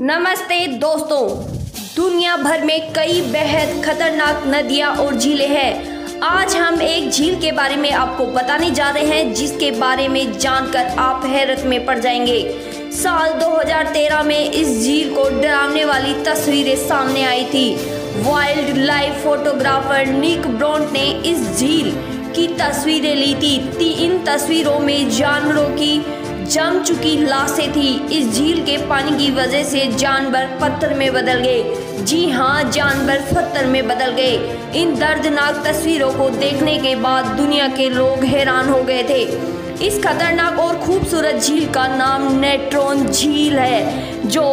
नमस्ते दोस्तों। दुनिया भर में कई बेहद खतरनाक नदियाँ और झीलें हैं। आज हम एक झील के बारे में आपको बताने जा रहे हैं, जिसके बारे में जानकर आप हैरत में पड़ जाएँगे। साल 2013 में इस झील को डरावने वाली तस्वीरें सामने आई थी। Wild life photographer Nick Brandt ने इस झील की तस्वीरें ली थी। इन तस्वीरों में जानवरों की जम चुकी लाशें थी। इस झील के पानी की वजह से जानवर पत्थर में बदल गए। जी हाँ जानवर पत्थर में बदल गए। इन दर्दनाक तस्वीरों को देखने के बाद दुनिया के लोग हैरान हो गए थे। इस खतरनाक और खूबसूरत झील का नाम नेट्रॉन झील है, जो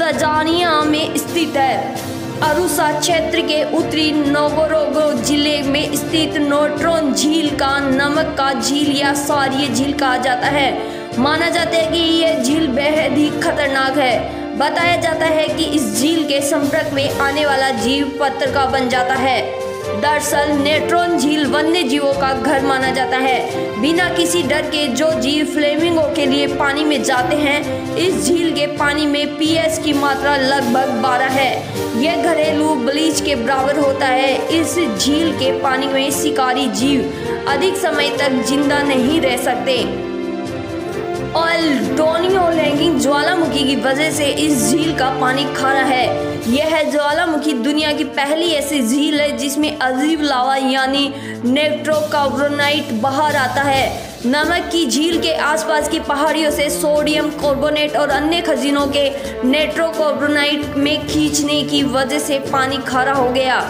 तजानिया में स्थित है। अरुसा क्षेत्र के उत्तरी नोगोरोगो ज़िले में स्थित नोट्रोन झील का नमक का झील या सारिय झील कहा जाता है। माना जाता है कि यह झील बेहद ही खतरनाक है। बताया जाता है कि इस झील के संपर्क में आने वाला जीव पत्थर का बन जाता है। दरअसल, नेट्रॉन झील वन्य जीवों का घर माना जाता है। बिना किसी डर के जो जीव फ्लेमिंगो के लिए पानी में जाते हैं, इस झील के पानी में पीएच की मात्रा लगभग 12 है। यह घरेलू ब्लीच के बराबर होता है। इस झील के पानी में शिकारी जीव अधिक समय तक ज़िंदा नहीं रह सकते। ऑल ज्वालामुखी की वजह से इस झील का पानी खारा है। यह है ज्वालामुखी दुनिया की पहली ऐसी झील है जिसमें अजीब लावा यानी नेट्रोकार्बोनाइट बाहर आता है। नमक की झील के आसपास की पहाड़ियों से सोडियम कार्बोनेट और अन्य खजीनों के नेट्रोकार्बोनाइट में खींचने की वजह से पानी खारा हो गया।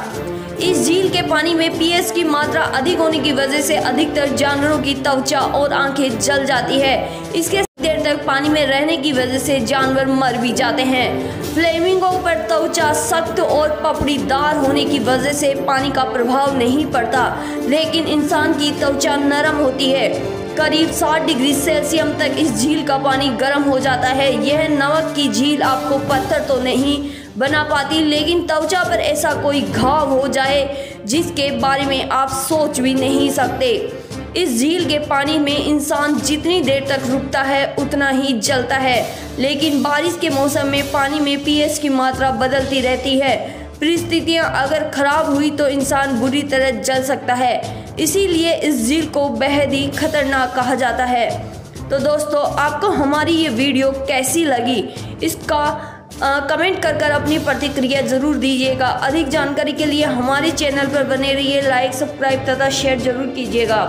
इस झील के पानी में पीएच की मात्रा अधिक होने की वजह से अधिकतर जानवरों की त्वचा और आँखें जल जाती है। इसके देर तक पानी में रहने की वजह से जानवर मर भी जाते हैं। फ्लेमिंगो पर त्वचा सख्त और पपड़ीदार होने की वजह से पानी का प्रभाव नहीं पड़ता, लेकिन इंसान की त्वचा नरम होती है। करीब 60 डिग्री सेल्सियम तक इस झील का पानी गर्म हो जाता है। यह नमक की झील आपको पत्थर तो नहीं बना पाती, लेकिन त्वचा पर ऐसा कोई घाव हो जाए, जिसके बारे में आप सोच भी नहीं सकते। इस झील के पानी में इंसान जितनी देर तक रुकता है, उतना ही जलता है। लेकिन बारिश के मौसम में पानी में पीएच की मात्रा बदलती रहती है। परिस्थितियाँ अगर खराब हुई तो इंसान बुरी तरह जल सकता है। इसीलिए इस झील को बेहद ही खतरनाक कहा जाता है। तो दोस्तों, आपको हमारी ये वीडियो कैसी लगी? इसका कमेंट कर कर अपनी प्रतिक्रिया ज़रूर दीजिएगा। अधिक जानकारी के लिए हमारे चैनल पर बने रहिए, लाइक, सब्सक्राइब तथा शेयर ज़रूर कीजिएगा।